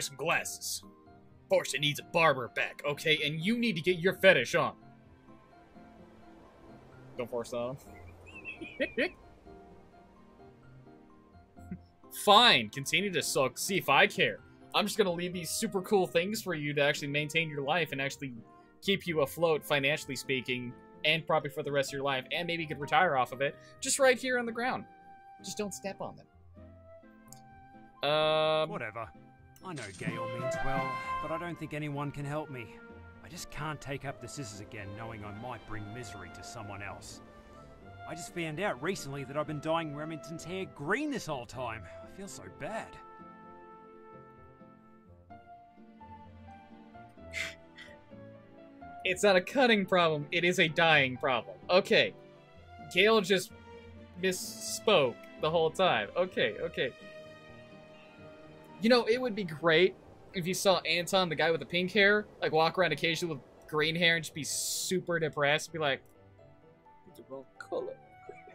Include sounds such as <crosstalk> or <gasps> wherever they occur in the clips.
some glasses. Portia needs a barber back, okay? And you need to get your fetish on. Don't force that on. Fine, continue to suck. See if I care. I'm just gonna leave these super cool things for you to actually maintain your life and actually keep you afloat, financially speaking, and probably for the rest of your life, and maybe you could retire off of it, just right here on the ground. Just don't step on them. Um, Whatever. I know Gale means well, but I don't think anyone can help me. I just can't take up the scissors again knowing I might bring misery to someone else. I just found out recently that I've been dyeing Remington's hair green this whole time. I feel so bad. <laughs> it's not a cutting problem, it is a dying problem. Okay. Gale just misspoke the whole time. Okay, okay. You know, it would be great if you saw Antoine, the guy with the pink hair, like walk around occasionally with green hair and just be super depressed. Be like, it's the wrong color.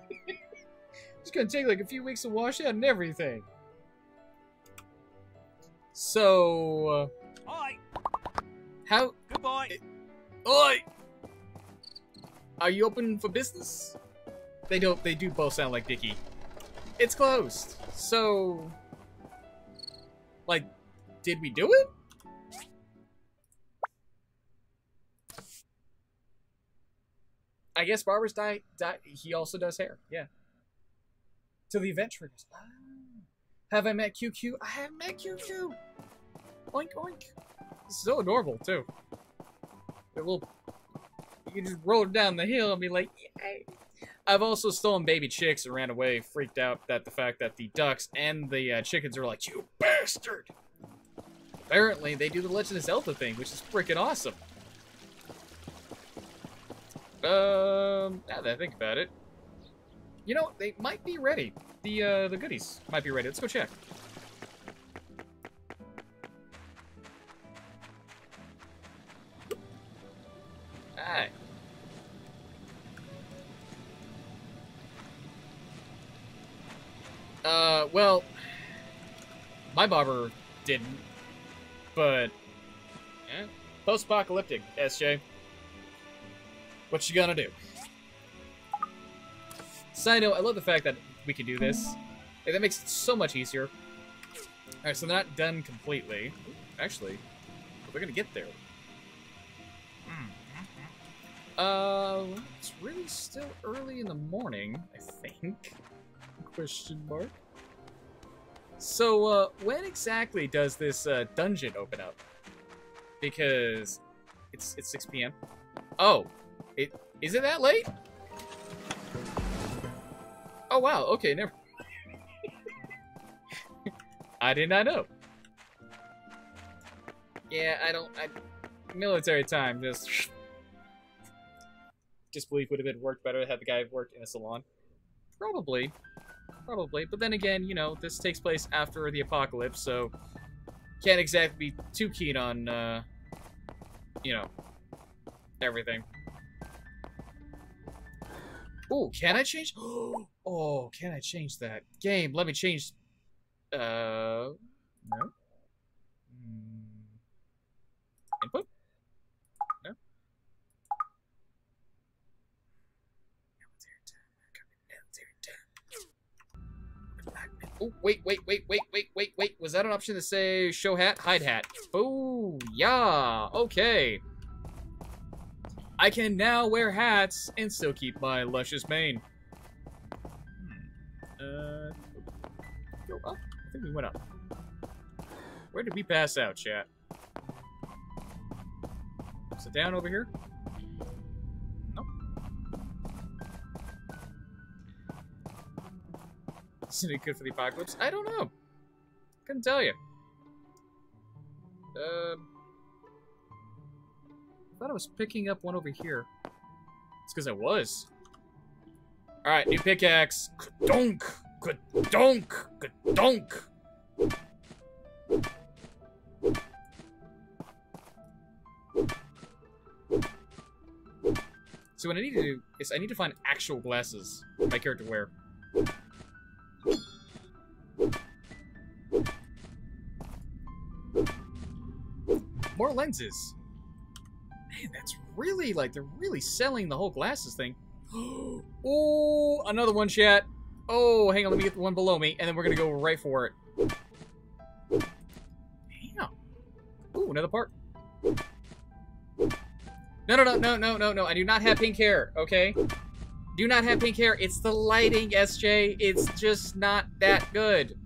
<laughs> it's gonna take like a few weeks to wash out and everything. So, uh, Hi! how Goodbye! Oi! Are you open for business? They don't. They do both sound like Dicky. It's closed. So, like, did we do it? I guess Barber's die. he also does hair. Yeah. To the event triggers. Ah. Have I met QQ? I have met QQ. Oink oink. So adorable too. It will. You can just roll down the hill and be like, Yay. I've also stolen baby chicks and ran away, freaked out that the fact that the ducks and the uh, chickens are like, you bastard! Apparently, they do the Legend of Zelda thing, which is freaking awesome. Um, now that I think about it, you know, they might be ready. The uh, the goodies might be ready. Let's go check. Uh, well, my barber didn't, but yeah, post-apocalyptic, SJ. What you gonna do? Side note, I love the fact that we can do this. Like, that makes it so much easier. Alright, so they're not done completely. Actually, we're gonna get there. Uh, it's really still early in the morning, I think. Question mark. So, uh, when exactly does this uh, dungeon open up? Because it's it's 6 p.m. Oh, it is it that late? Oh wow. Okay, never. <laughs> I did not know. Yeah, I don't. I military time just just disbelief would have been worked better had the guy worked in a salon. Probably. Probably. But then again, you know, this takes place after the apocalypse, so can't exactly be too keen on, uh, you know, everything. Oh, can I change? <gasps> Oh, can I change that? Game, let me change. Uh, no. Hmm. Input? No. Oh, wait, wait, wait, wait, wait, wait, wait. Was that an option to say show hat, hide hat? Oh, yeah. Okay. I can now wear hats and still keep my luscious mane. Hmm. Uh, go up? I think we went up. Where did we pass out, chat? Sit down over here? Isn't good for the apocalypse? I don't know. Couldn't tell you. Um, I thought I was picking up one over here. It's because I was. Alright, new pickaxe. Donk! Donk! Donk! So what I need to do is I need to find actual glasses my character wear. More lenses. Man, that's really, like, they're really selling the whole glasses thing. <gasps> oh, another one, chat. Oh, hang on, let me get the one below me, and then we're gonna go right for it. Damn. Ooh, another part. No, no, no, no, no, no, no. I do not have pink hair, okay? Do not have pink hair. It's the lighting, SJ. It's just not that good.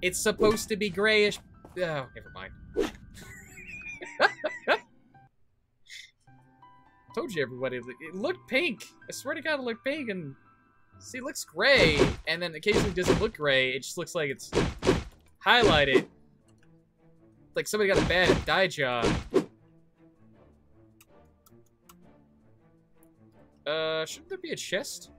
It's supposed to be grayish. Oh, never mind. Told you, everybody. It looked pink. I swear to God, it looked pink. And see, it looks gray. And then occasionally doesn't look gray. It just looks like it's highlighted. Like somebody got a bad dye job. Uh, shouldn't there be a chest?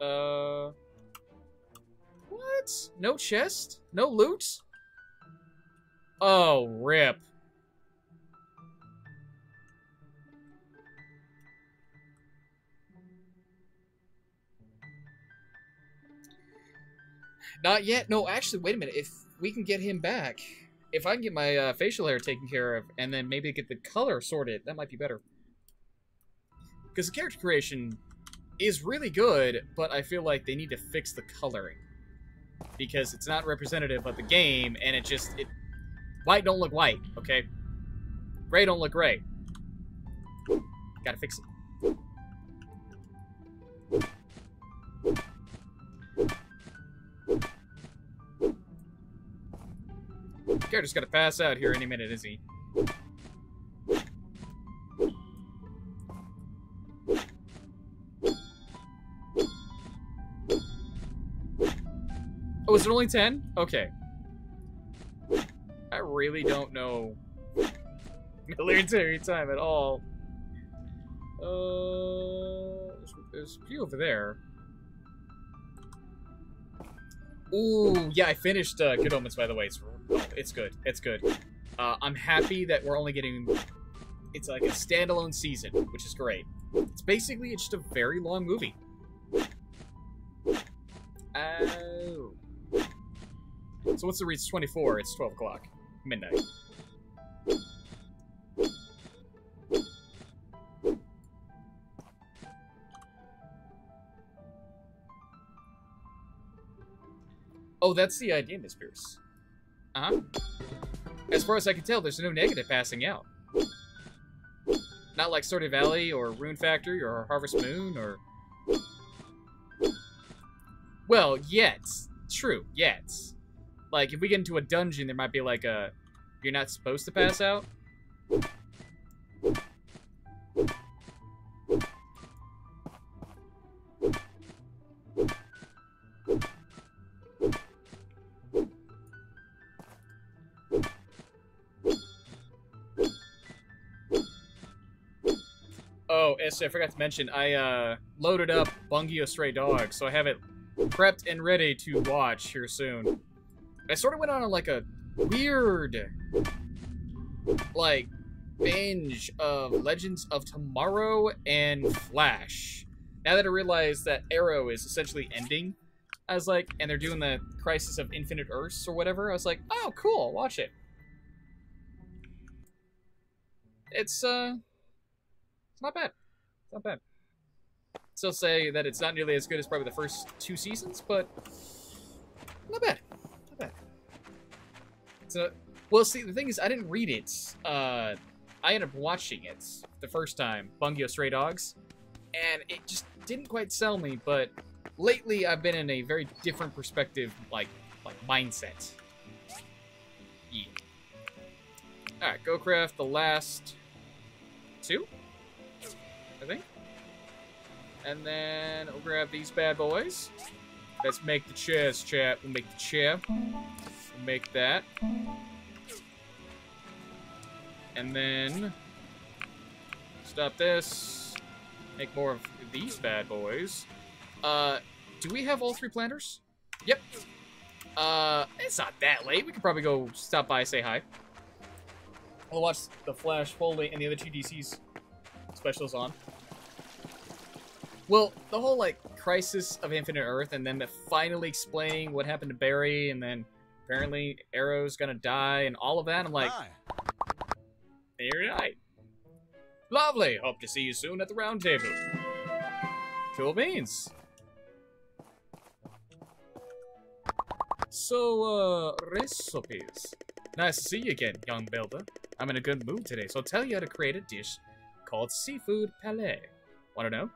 Uh... What? No chest? No loot? Oh, rip. Not yet. No, actually, wait a minute. If we can get him back, if I can get my uh, facial hair taken care of, and then maybe get the color sorted, that might be better. Because the character creation is really good, but I feel like they need to fix the coloring. Because it's not representative of the game, and it just... it White don't look white, okay? Gray don't look gray. Gotta fix it. Character's gonna pass out here any minute, is he? Oh, is it only 10? Okay. I really don't know <laughs> military time at all. Uh, there's, a few over there. Ooh, yeah, I finished uh, Good Omens, by the way. It's, it's good. It's good. Uh, I'm happy that we're only getting... It's like a standalone season, which is great. It's basically it's just a very long movie. Oh. So once it reaches 24, it's 12 o'clock. Midnight. Oh, that's the idea, Miss Pierce. Uh-huh. As far as I can tell, there's no negative passing out. Not like Stardew Valley or Rune Factory or Harvest Moon or... Well, yet. True, yet. Like, if we get into a dungeon, there might be like a... You're not supposed to pass out? Oh, I forgot to mention, I uh, loaded up Bungo Stray Dog, so I have it prepped and ready to watch here soon. I sort of went on a, like a weird, like, binge of Legends of Tomorrow and Flash. Now that I realize that Arrow is essentially ending, I was like, and they're doing the Crisis of Infinite Earths or whatever, I was like, oh, cool, watch it. It's, uh, it's not bad. It's not bad. Still say that it's not nearly as good as probably the first two seasons, but not bad. Not bad. Well, see, the thing is, I didn't read it. Uh, I ended up watching it the first time, Bungo Stray Dogs, and it just didn't quite sell me, but lately I've been in a very different perspective, like, like mindset. Yeah. Alright, go craft the last two, I think. And then we'll grab these bad boys. Let's make the chairs, chat. We'll make the chair. Make that. And then stop this. Make more of these bad boys. Uh, do we have all three planters? Yep. Uh, it's not that late. We could probably go stop by, say hi. We'll watch the Flash Foley and the other two DCs specials on. Well, the whole, like, Crisis of Infinite Earth, and then finally explaining what happened to Barry, and then apparently Arrow's gonna die, and all of that. I'm like, Hi. Very right. Lovely. Hope to see you soon at the round table. Cool beans. So, uh, recipes. Nice to see you again, young builder. I'm in a good mood today, so I'll tell you how to create a dish called seafood paella. Want to know?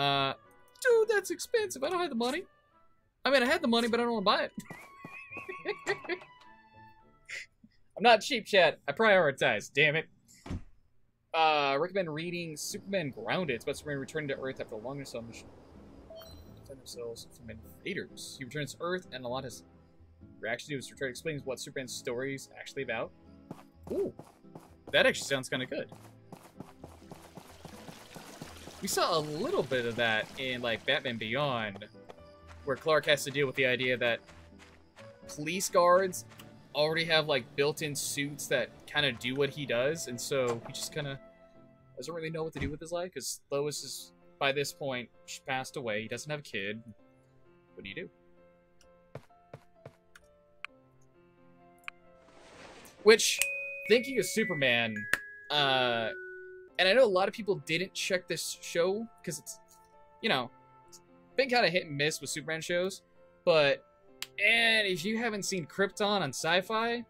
Uh, dude, that's expensive. I don't have the money. I mean, I had the money, but I don't want to buy it. <laughs> I'm not cheap, Chad. I prioritize. Damn it. Uh, recommend reading Superman Grounded. It's about Superman returning to Earth after a long assault mission. Defend themselves from invaders. He returns to Earth, and a lot of his reaction to his return explains what Superman's story is actually about. Ooh, that actually sounds kind of good. We saw a little bit of that in like Batman Beyond, where Clark has to deal with the idea that police guards already have like built-in suits that kind of do what he does, and so he just kind of doesn't really know what to do with his life because Lois is by this point she passed away. He doesn't have a kid. What do you do? Which, thinking of Superman, uh, and I know a lot of people didn't check this show because it's, you know, been kind of hit and miss with Superman shows, but and if you haven't seen Krypton on Sci-Fi,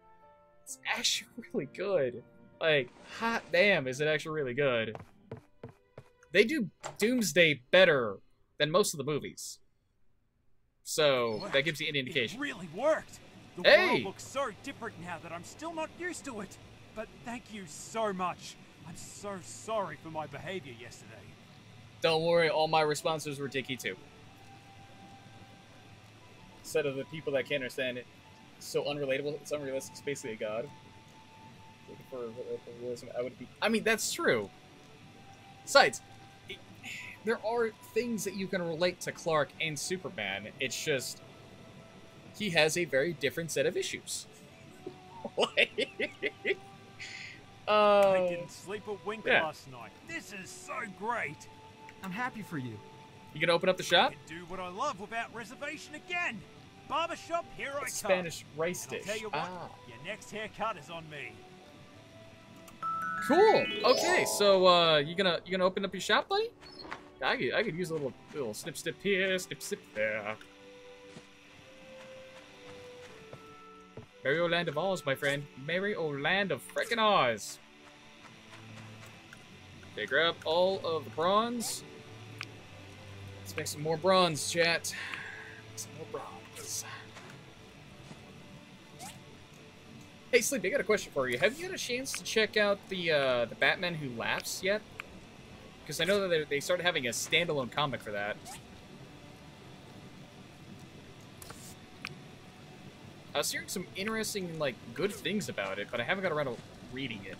it's actually <laughs> really good. Like, hot damn, is it actually really good? They do Doomsday better than most of the movies. So, that gives you an indication. It really worked. The Hey! world looks so different now that I'm still not used to it. But thank you so much. I'm so sorry for my behavior yesterday. Don't worry, all my responses were dicky too. Instead of the people that can't understand it, so unrelatable, it's unrealistic, it's basically a god. Looking for realism, I would be. I mean, that's true. Besides, it- there are things that you can relate to Clark and Superman. It's just he has a very different set of issues. <laughs> Uh, I didn't sleep a wink yeah. last night. This is so great. I'm happy for you. you gonna open up the shop? I can do what I love without reservation again. Barbershop, here I come. Spanish rice I'll dish. tell you what, Ah. your next haircut is on me. Cool. Okay, so uh, you gonna you gonna open up your shop, buddy? I could I could use a little little snip snip here, snip snip there. Merry Land of Oz, my friend. Merry Land of frickin' Oz. Okay, grab all of the bronze. Let's make some more bronze, chat. Some more bronze. Hey, Sleep, I got a question for you. Have you had a chance to check out the uh, the Batman Who Laughs yet? Because I know that they- they started having a standalone comic for that. I was hearing some interesting, like, good things about it, but I haven't got around to reading it.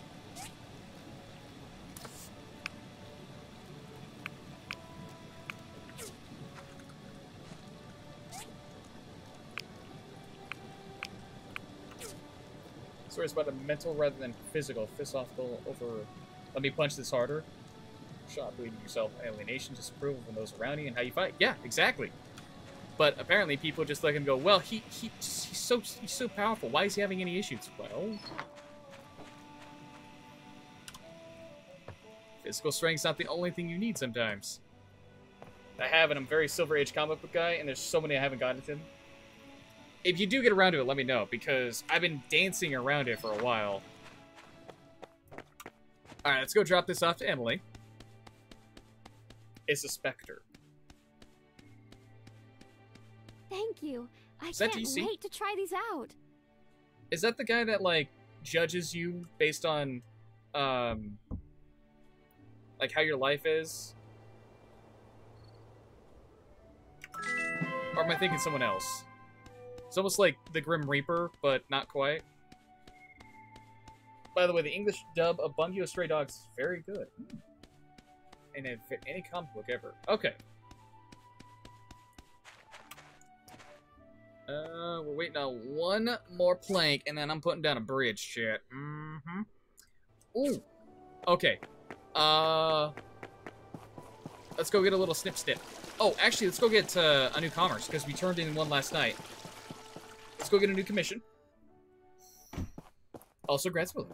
So it's about a mental rather than physical, philosophical over. Let me punch this harder. Shot believing yourself, alienation, disapproval from those around you, and how you fight. Yeah, exactly. But apparently, people just let him go. Well, he he he's so he's so powerful. Why is he having any issues? Well, physical strength's not the only thing you need sometimes. I have, and I'm a very Silver Age comic book guy, and there's so many I haven't gotten to. If you do get around to it, let me know because I've been dancing around it for a while. All right, let's go drop this off to Emily. It's a specter. Thank you. I can't DC? wait to try these out. Is that the guy that like judges you based on, um, like how your life is? Or am I thinking someone else? It's almost like the Grim Reaper, but not quite. By the way, the English dub of Bungo Stray Dogs is very good. In a, any comic book ever. Okay. Uh, we're waiting on one more plank, and then I'm putting down a bridge, chat. Mm-hmm. Ooh. Okay. Uh, let's go get a little snip snip. Oh, actually, let's go get uh, a new commerce, because we turned in one last night. Let's go get a new commission. Also, grants. Uh,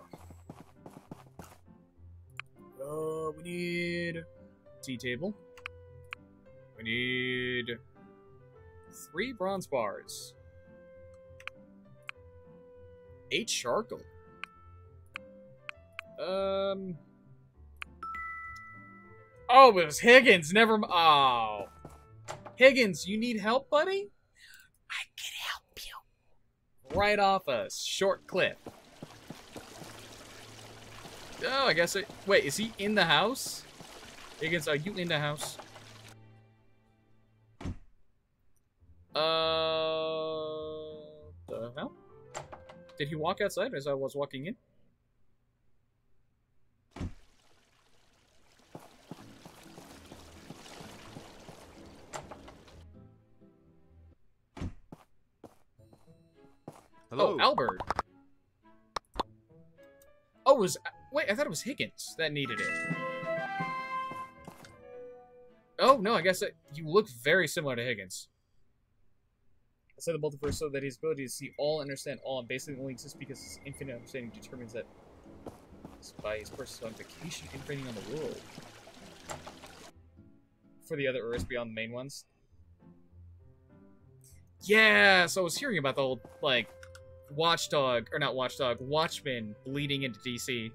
we need tea table. We need three bronze bars. Eight charcoal. Um. Oh, it was Higgins. Never. Oh, Higgins, you need help, buddy? I can help. Right off a short clip. Oh, I guess it. Wait, is he in the house? Higgins, are you in the house? Uh, the hell? Did he walk outside as I was walking in? Oh, Hello. Oh, Albert. Oh, it was wait? I thought it was Higgins that needed it. Oh no, I guess it, you look very similar to Higgins. I said the multiverse so that his ability to see all, and understand all, and basically only exists because his infinite understanding determines that by his personification imprinting on the world. For the other Earths beyond the main ones. Yeah, so I was hearing about the whole like Watchdog, or not Watchdog, Watchmen bleeding into DC.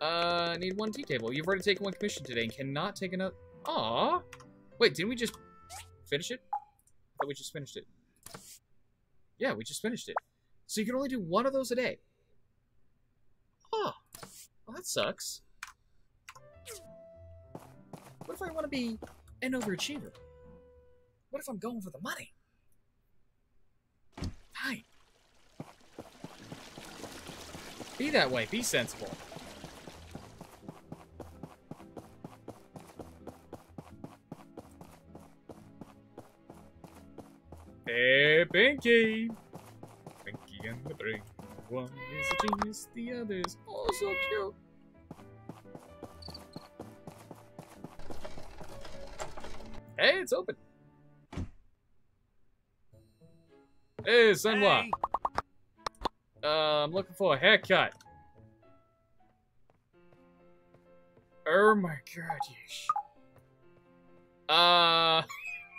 Uh, need one tea table. You've already taken one commission today and cannot take another. Aw. Wait, didn't we just finish it? Thought we just finished it. Yeah, we just finished it. So you can only do one of those a day. Oh. Well, that sucks. What if I want to be an overachiever? What if I'm going for the money? Fine. Be that way. Be sensible. Hey, Pinky! Pinky and the Brain. One is a genius, the other is also cute. Hey, it's open. Hey, Sunwa. Hey, Uh, I'm looking for a haircut. Oh my god, yeesh. Uh.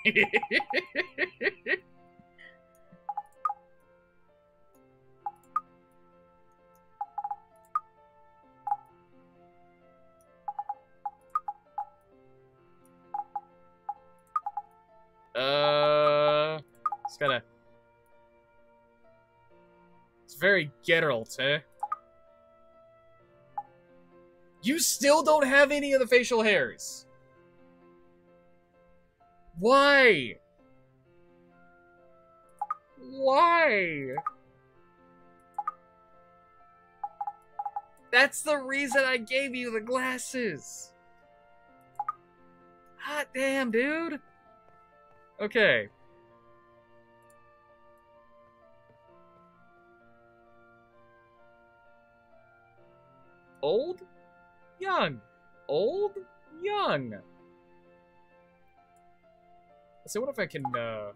<laughs> uh. It's gotta. Very Geralt, eh? You still don't have any of the facial hairs. Why? Why? That's the reason I gave you the glasses. Hot damn, dude. Okay. Old? Young. Old? Young. So what if I can, uh...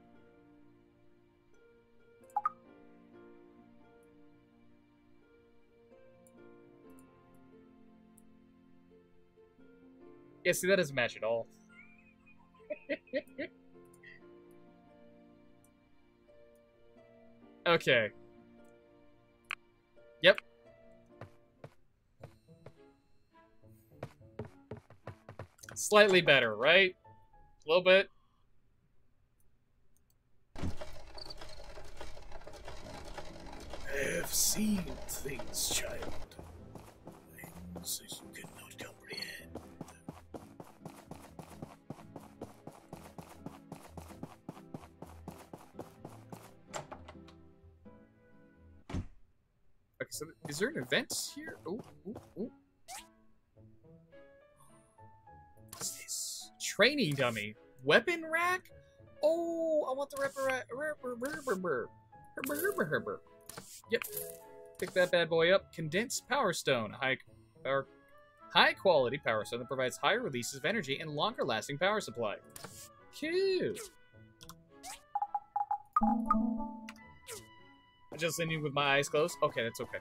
Yeah, see, that doesn't match at all. <laughs> okay. Slightly better, right? A little bit. I have seen things, child. Things that you cannot comprehend. Okay, so is there an event here? Oh, ooh, ooh. Training dummy. Weapon rack? Oh, I want the rubber rack. Yep. Pick that bad boy up. Condensed power stone. High or high quality power stone that provides higher releases of energy and longer lasting power supply. cute. I'm just sitting with my eyes closed. Okay, that's okay.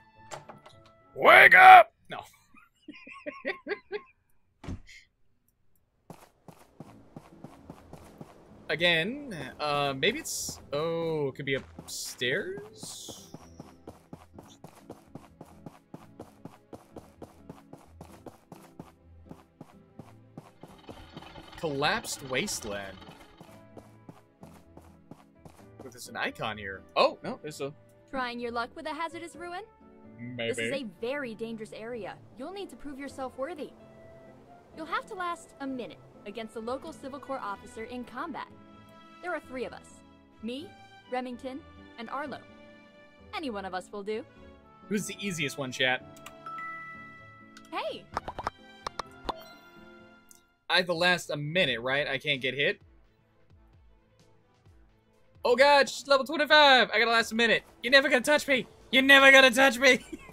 Wake up! No. Again, uh, maybe it's... Oh, it could be upstairs? Collapsed wasteland. Oh, there's an icon here. Oh, no, there's a... Trying your luck with a hazardous ruin? Maybe. This is a very dangerous area. You'll need to prove yourself worthy. You'll have to last a minute against a local Civil Corps officer in combat. There are three of us. Me, Remington, and Arlo. Any one of us will do. Who's the easiest one, chat? Hey, I have to last a minute, right? I can't get hit. Oh god, she's level 25! I gotta last a minute. You're never gonna touch me! You're never gonna touch me! <laughs>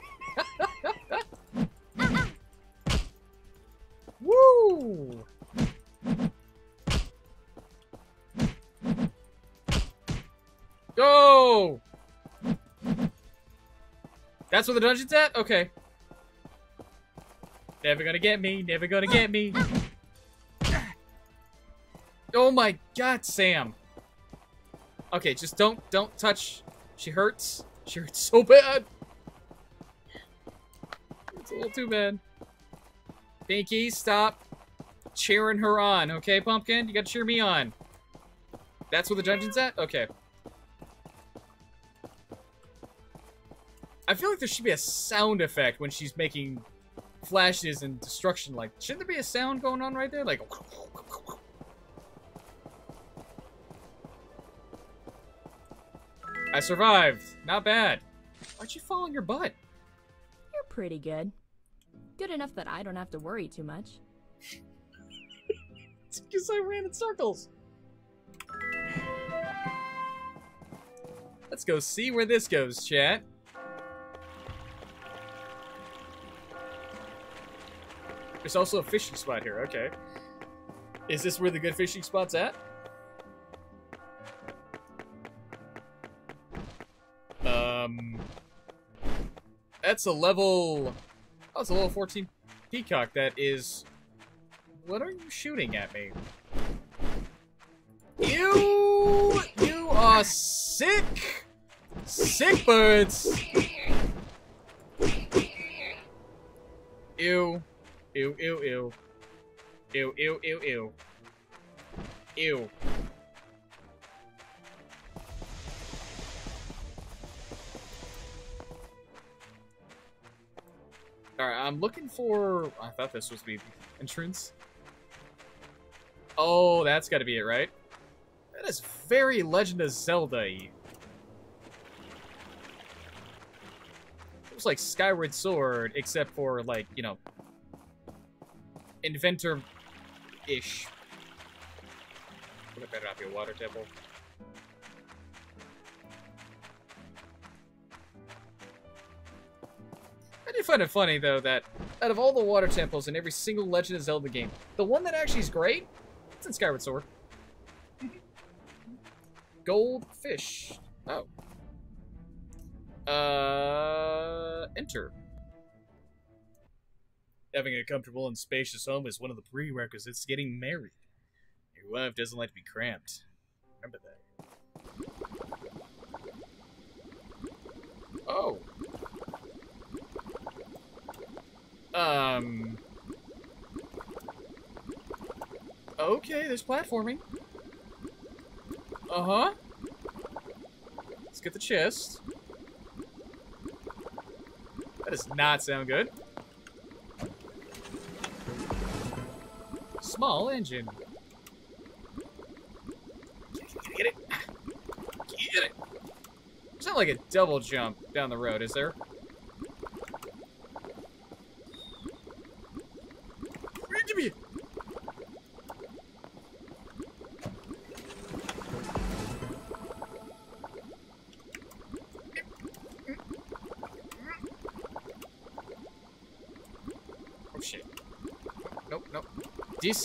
That's where the dungeon's at? Okay. Never gonna get me, never gonna get me. Oh my god, Sam. Okay, just don't don't touch. She hurts. She hurts so bad. It's a little too bad. Pinky, stop cheering her on, okay, Pumpkin? You gotta cheer me on. That's where the dungeon's at? Okay. I feel like there should be a sound effect when she's making flashes and destruction like shouldn't there be a sound going on right there like I survived. Not bad. Why'd you fall on your butt? you're pretty good. Good enough that I don't have to worry too much. <laughs> It's because I ran in circles. Let's go see where this goes, chat. There's also a fishing spot here, okay. Is this where the good fishing spot's at? Um, that's a level. Oh, it's a level 14 peacock. That is. What are you shooting at me? You, you are sick, sick birds. Ew, ew, ew. Ew, ew, ew, ew. Ew. Alright, I'm looking for... I thought this was the entrance. Oh, that's gotta be it, right? That is very Legend of Zelda-y. It was like Skyward Sword, except for, like, you know, Inventor-ish. Better not be a water temple. I did find it funny, though, that out of all the water temples in every single Legend of Zelda game, the one that actually is great, it's in Skyward Sword. Goldfish. Oh. Uh, enter. Having a comfortable and spacious home is one of the prerequisites to getting married. Your wife doesn't like to be cramped. Remember that. Oh. Um. Okay, there's platforming. Uh huh. Let's get the chest. That does not sound good. Small engine. Get it. Get it. There's not like a double jump down the road, is there?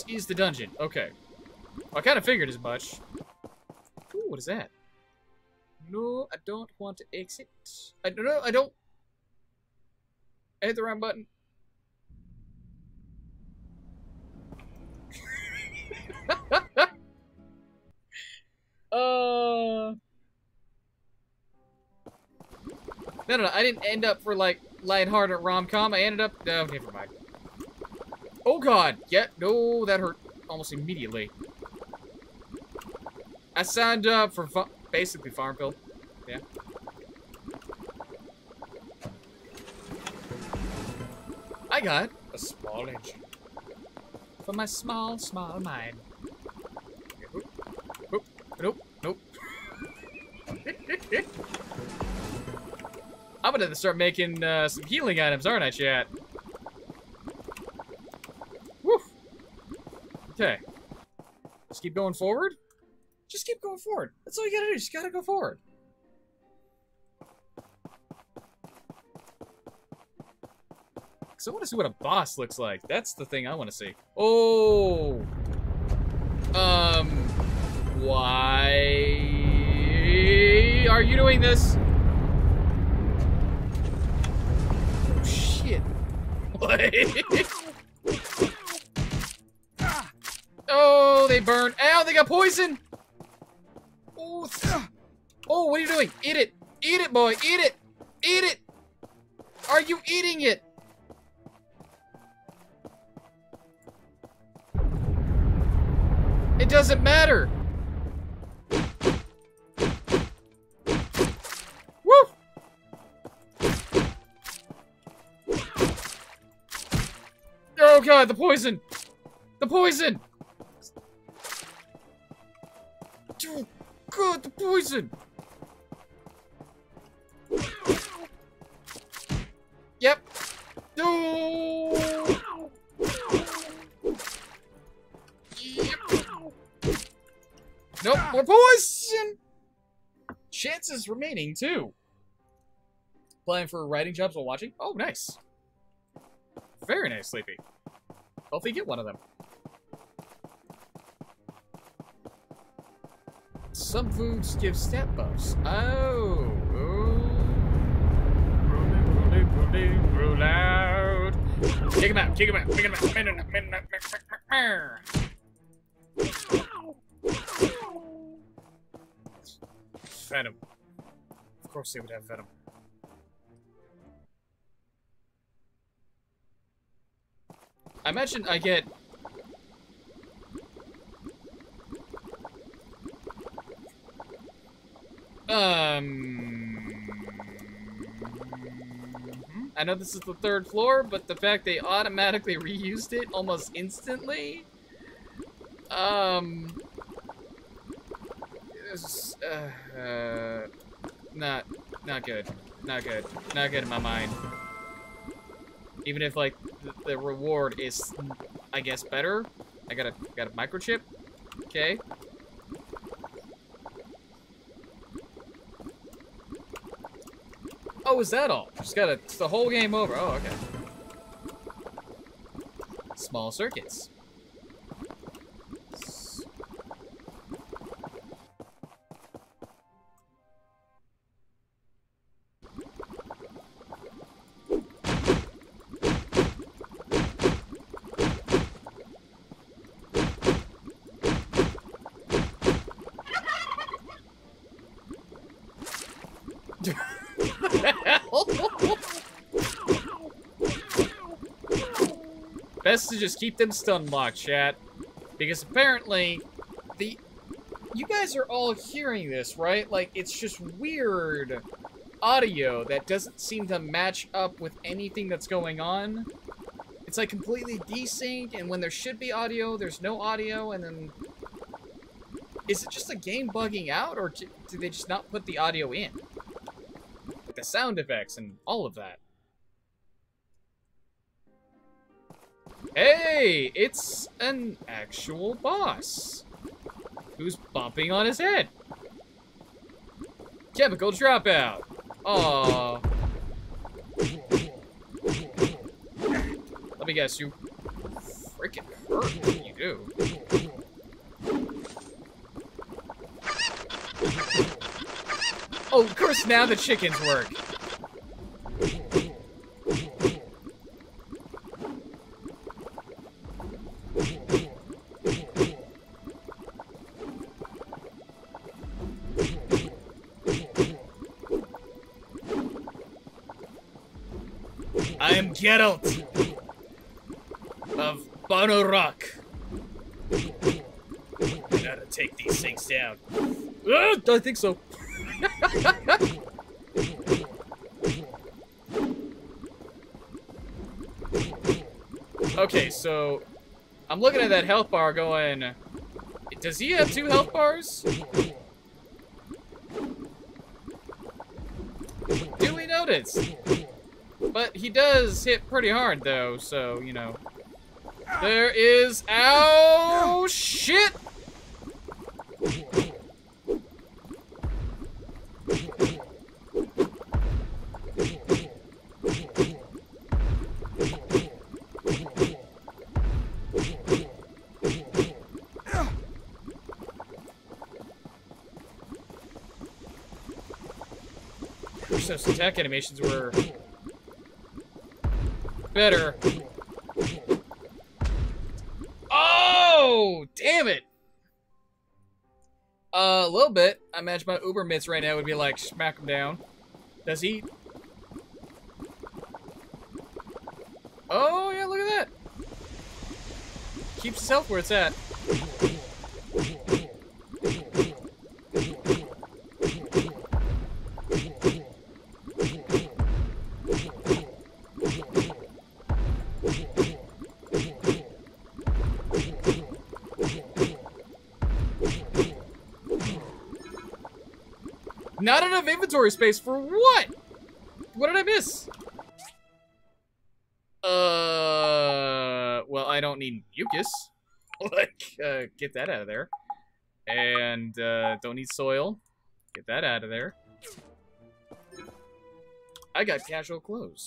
Is the dungeon. Okay. I kind of figured as much. Ooh, what is that? No, I don't want to exit. I don't know. I don't. I hit the wrong button. <laughs> uh. No, no, no. I didn't end up for like lighthearted rom com. I ended up. No, never mind. Oh god. Yeah. No, that hurt almost immediately. I signed up for fa basically Farmville. Yeah. I got a small engine for my small, small mind. Nope. Nope. Nope. <laughs> I'm gonna start making uh, some healing items, aren't I, chat? Woo. Okay. Just keep going forward. Just keep going forward. That's all you gotta do. Just gotta go forward. So I want to see what a boss looks like. That's the thing I want to see. Oh. Um. Why are you doing this? Oh, shit. <laughs> What? Oh, they burn. Ow, they got poison. Oh, oh, what are you doing? Eat it. Eat it, boy. Eat it. Eat it. Are you eating it? It doesn't matter. Woo! Oh god, the poison! The poison! Oh god, the poison! Yep. No! Nope, more poison! Chances remaining, too. Applying for writing jobs while watching? Oh, nice. Very nice, Sleepy. Hopefully get one of them. Some foods give stat buffs. Oh. oh. Rule out. Kick him out, kick him out, kick him out. Venom. Of course they would have Venom. I imagine I get... Um... I know this is the third floor, but the fact they automatically reused it almost instantly... Um... Is, uh, uh, not, not good. Not good. Not good in my mind. Even if, like, the, the reward is, I guess, better. I got a, got a microchip. Okay. Oh, is that all? Just got a, it's the whole game over. Oh, okay. Small circuits. To just keep them stun locked, chat. Because apparently, the you guys are all hearing this, right? Like, it's just weird audio that doesn't seem to match up with anything that's going on. It's like completely desync, and when there should be audio, there's no audio, and then... Is it just a game bugging out, or do they just not put the audio in? Like the sound effects and all of that. Hey, it's an actual boss. Who's bumping on his head? Chemical dropout. Aww. Let me guess, you freaking hurt when you do. Oh, of course now the chickens work. I Geralt of Bono Rock. Gotta take these things down. Ah, I think so. <laughs> okay, so I'm looking at that health bar going, does he have two health bars? Duly noticed. But he does hit pretty hard though, so, you know. There is, ow, shit! Those attack animations were better. Oh, damn it! Uh, a little bit. I imagine my Uber mitts right now would be like, smack him down. Does he? Oh, yeah, look at that. Keeps health where it's at. Not enough inventory space for what? What did I miss? Uh, well, I don't need mucus. <laughs> like, uh, get that out of there. And, uh, don't need soil. Get that out of there. I got casual clothes.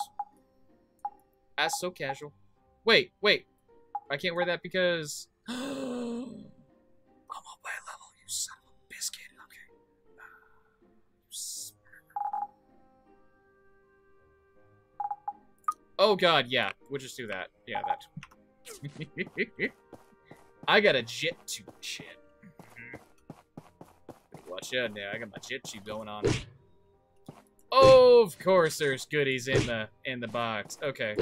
That's so casual. Wait, wait. I can't wear that because... <gasps> Oh god, yeah. We'll just do that. Yeah, that. <laughs> I got a jet tube shit. Mm-hmm. Watch out now, I got my jet tube going on. Oh, of course there's goodies in the in the box. Okay.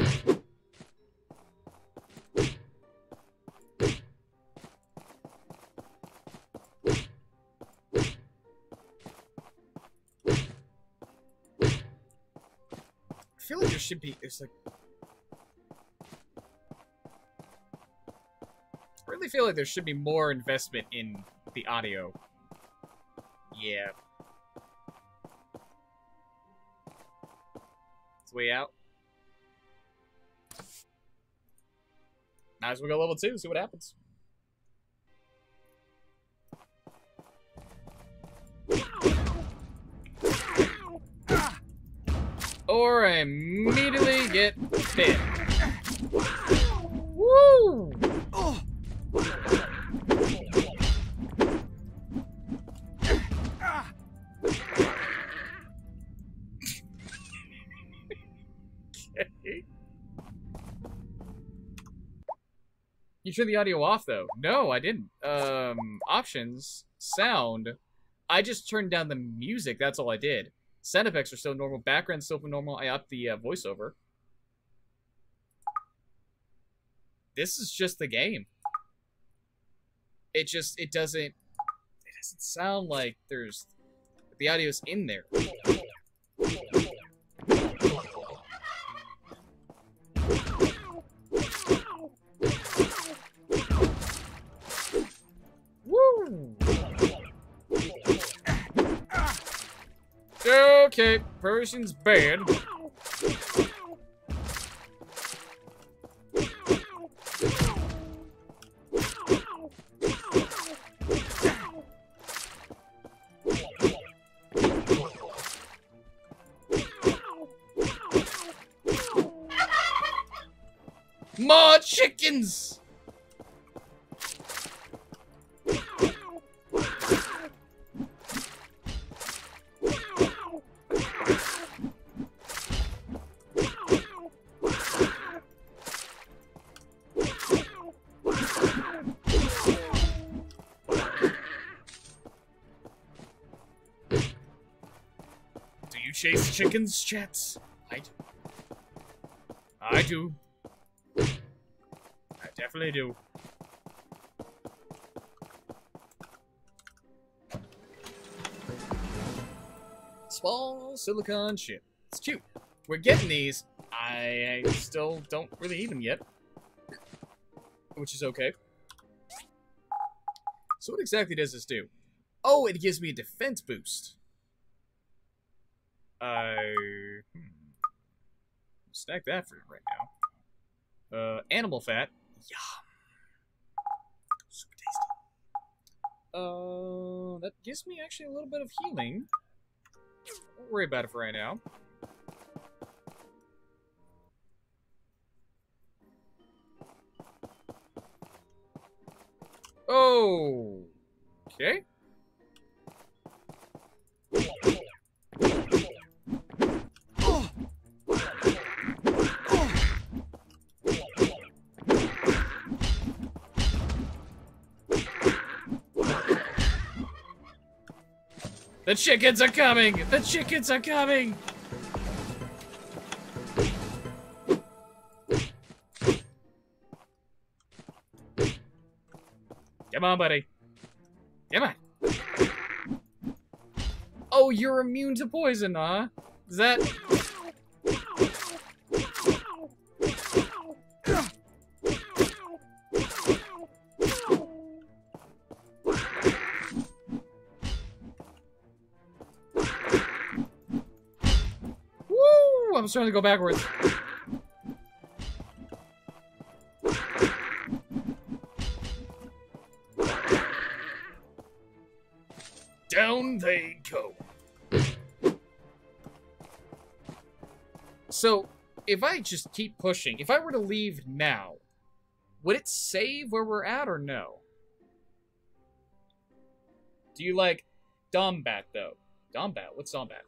Feel like there should be it's like I really feel like there should be more investment in the audio. Yeah. It's way out. Might as well go level two, see what happens. Or I immediately get bit. Woo! Okay. <laughs> You turned the audio off though. No, I didn't. Um, options, sound. I just turned down the music. That's all I did. Sound effects are still normal. Background still normal. I upped the uh, voiceover. This is just the game. It just it doesn't it doesn't sound like there's the audio's in there. Woo! Okay, Persian's bad. More chickens! Chase chickens, chats? I do. I do. I definitely do. Small silicon ship. It's cute. We're getting these. I still don't really eat them yet. Which is okay. So what exactly does this do? Oh, it gives me a defense boost. Uh, hmm. Stack that for right now. Uh, animal fat. Yum. Super tasty. Uh, that gives me actually a little bit of healing. Don't worry about it for right now. Oh. Okay. The chickens are coming! The chickens are coming! Come on, buddy. Come on. Oh, you're immune to poison, huh? Is that... I'm starting to go backwards. Down they go. So, if I just keep pushing, if I were to leave now, would it save where we're at or no? Do you like Dombat though? Dombat? What's Dombat?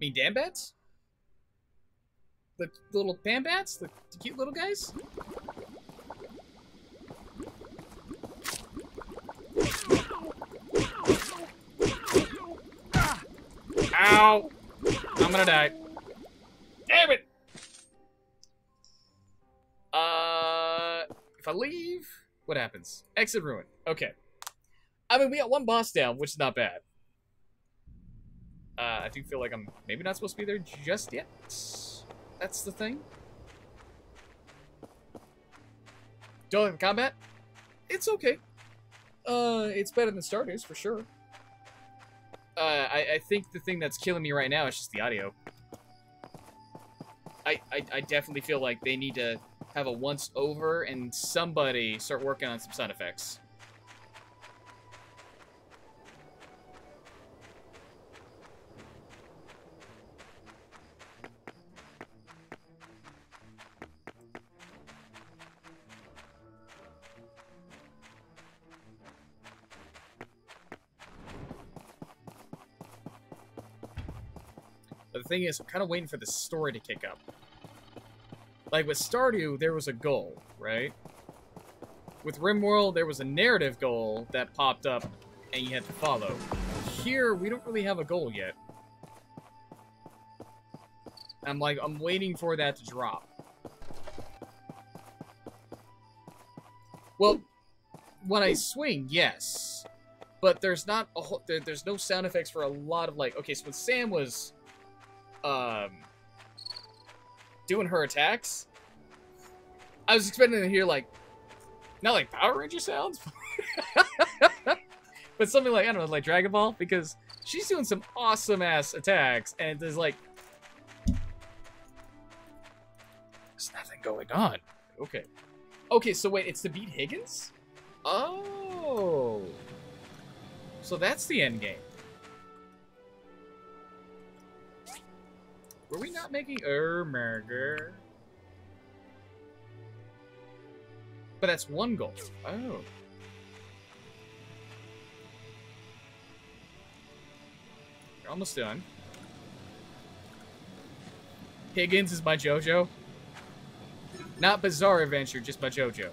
Mean Dambats? The little Panbats? The, the cute little guys? Ow! I'm gonna die. Damn it! Uh, if I leave, what happens? Exit ruin. Okay. I mean, we got one boss down, which is not bad. Uh, I do feel like I'm maybe not supposed to be there just yet. That's the thing. Don't have combat? It's okay. Uh, it's better than Stardews, for sure. Uh, I, I think the thing that's killing me right now is just the audio. I, I, I definitely feel like they need to have a once over and somebody start working on some sound effects. Thing is, I'm kind of waiting for the story to kick up. Like with Stardew, there was a goal, right? With RimWorld, there was a narrative goal that popped up and you had to follow. Here, we don't really have a goal yet. I'm like, I'm waiting for that to drop. Well, when I swing, yes. But there's not a whole, there, there's no sound effects for a lot of like, okay, so when Sam was um, doing her attacks, I was expecting to hear like, not like Power Ranger sounds, <laughs> but something like I don't know, like Dragon Ball, because she's doing some awesome ass attacks, and there's like, there's nothing going on. Okay, okay, so wait, it's to beat Higgins? Oh, so that's the end game. Were we not making Ermerger? But that's one goal. Oh. You're almost done. Higgins is my JoJo. Not Bizarre Adventure, just my JoJo.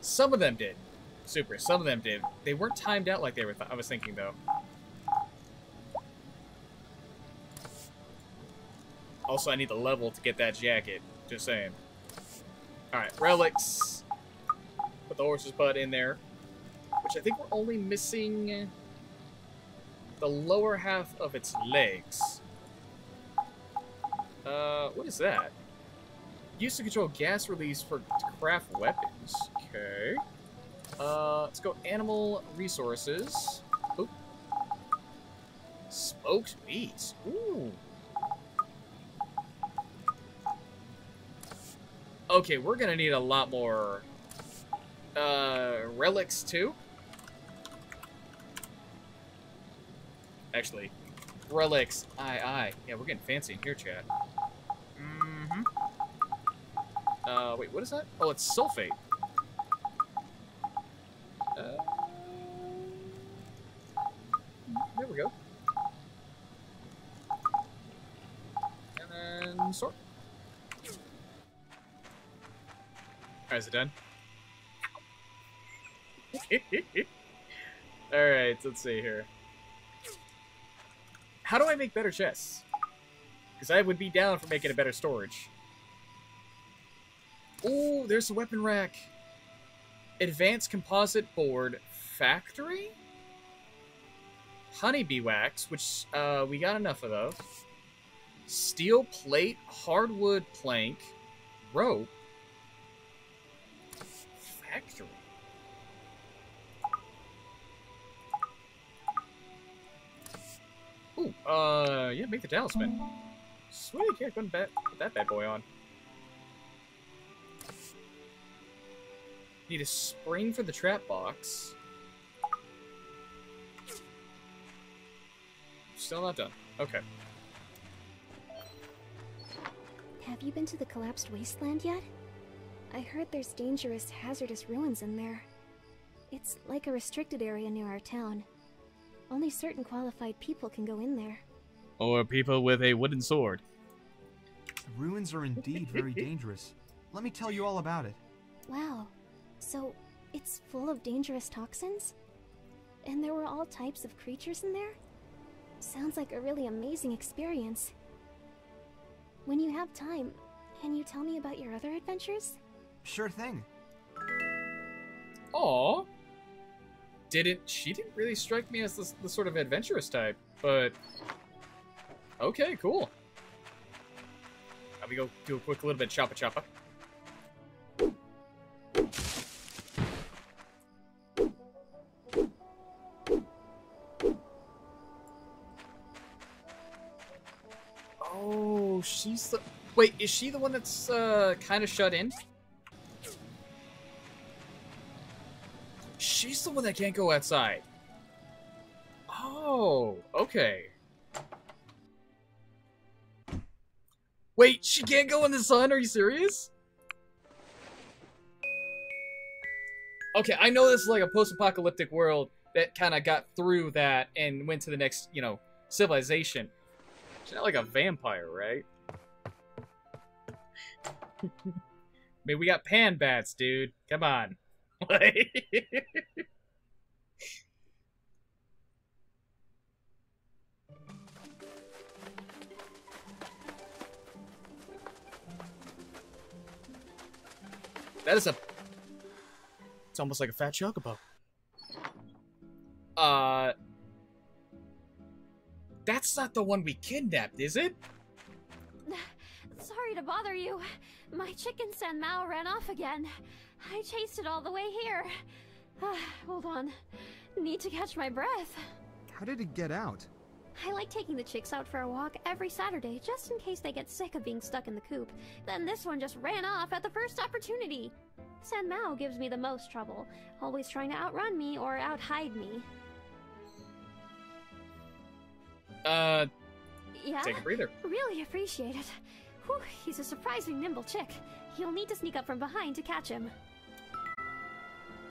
Some of them did. Super. Some of them did. They weren't timed out like they were. I was thinking though. Also, I need the level to get that jacket. Just saying. All right, relics. Put the horse's butt in there, which I think we're only missing the lower half of its legs. Uh, what is that? Used to control gas release for craft weapons. Okay. Uh, let's go animal resources. Oop. Smoked meats. Ooh. Okay, we're gonna need a lot more uh, relics too. Actually, relics. Aye, aye. Yeah, we're getting fancy in here, chat. Mm-hmm. Uh, wait, what is that? Oh, it's sulfate. Uh, there we go. Sort. Alright, is it done? <laughs> Alright, let's see here. How do I make better chests? Because I would be down for making a better storage. Oh, there's a weapon rack. Advanced composite board factory? Honeybee wax, which uh, we got enough of those. Steel plate, hardwood plank, rope, factory. Ooh, uh, yeah, make the talisman. Sweet, yeah, go and bet, put that bad boy on. Need a spring for the trap box. Still not done. Okay. Have you been to the collapsed wasteland yet? I heard there's dangerous, hazardous ruins in there. It's like a restricted area near our town. Only certain qualified people can go in there. Or people with a wooden sword. The ruins are indeed very <laughs> dangerous. Let me tell you all about it. Wow. So, it's full of dangerous toxins? And there were all types of creatures in there? Sounds like a really amazing experience. When you have time, can you tell me about your other adventures? Sure thing. Aw. Didn't she didn't really strike me as the, the sort of adventurous type, but okay, cool. Let me go do a quick little bit choppa choppa. Wait, is she the one that's uh, kind of shut in? She's the one that can't go outside. Oh, okay. Wait, she can't go in the sun? Are you serious? Okay, I know this is like a post-apocalyptic world that kind of got through that and went to the next, you know, civilization. She's not like a vampire, right? I mean, we got Panbats, dude. Come on. <laughs> that is a. It's almost like a fat chocobo. Uh. That's not the one we kidnapped, is it? Sorry to bother you. My chicken San Mao ran off again. I chased it all the way here. Hold on. Need to catch my breath. How did it get out? I like taking the chicks out for a walk every Saturday just in case they get sick of being stuck in the coop. Then this one just ran off at the first opportunity. San Mao gives me the most trouble, always trying to outrun me or outhide me. Uh, Yeah? take a breather. Really appreciate it. Whew, he's a surprisingly nimble chick. You'll need to sneak up from behind to catch him.